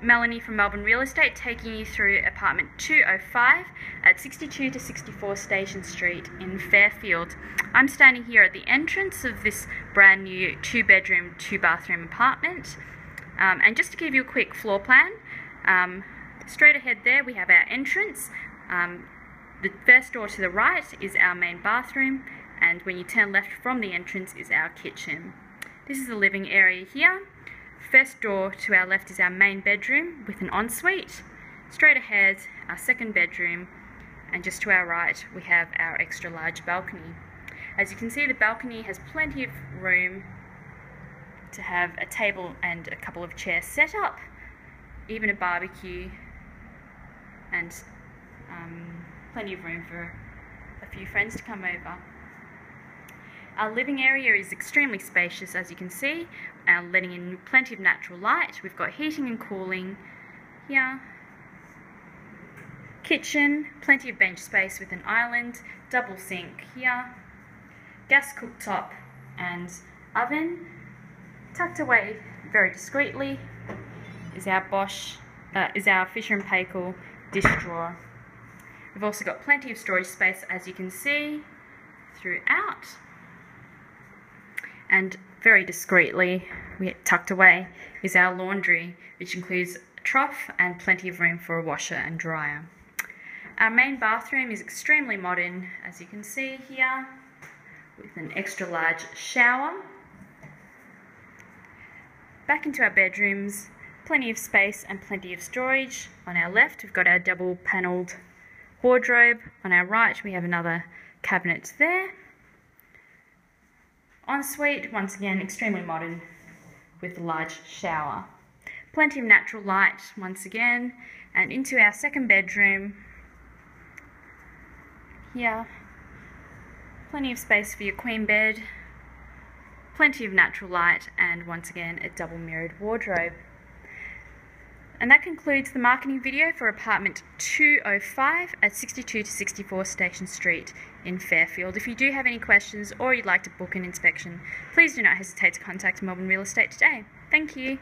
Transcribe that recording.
Melanie from Melbourne Real Estate taking you through apartment 205 at 62 to 64 Station Street in Fairfield. I'm standing here at the entrance of this brand new two bedroom, two bathroom apartment. Um, and just to give you a quick floor plan, um, straight ahead there we have our entrance. Um, the first door to the right is our main bathroom, and when you turn left from the entrance is our kitchen. This is the living area here. First door to our left is our main bedroom with an ensuite. Straight ahead, our second bedroom, and just to our right we have our extra large balcony. As you can see, the balcony has plenty of room to have a table and a couple of chairs set up, even a barbecue, and um, plenty of room for a few friends to come over. Our living area is extremely spacious as you can see, uh, letting in plenty of natural light. We've got heating and cooling here. Kitchen, plenty of bench space with an island, double sink here. Gas cooktop and oven. Tucked away very discreetly is our Bosch, uh, is our Fisher & Paykel dish drawer. We've also got plenty of storage space as you can see throughout. And very discreetly, tucked away, is our laundry, which includes a trough and plenty of room for a washer and dryer. Our main bathroom is extremely modern, as you can see here, with an extra large shower. Back into our bedrooms, plenty of space and plenty of storage. On our left, we've got our double panelled wardrobe. On our right, we have another cabinet there. Ensuite, once again, extremely modern with a large shower. Plenty of natural light once again, and into our second bedroom. Here, plenty of space for your queen bed, plenty of natural light, and once again, a double mirrored wardrobe. And that concludes the marketing video for apartment 205 at 62 to 64 Station Street in Fairfield. If you do have any questions or you'd like to book an inspection, please do not hesitate to contact Melbourne Real Estate today. Thank you.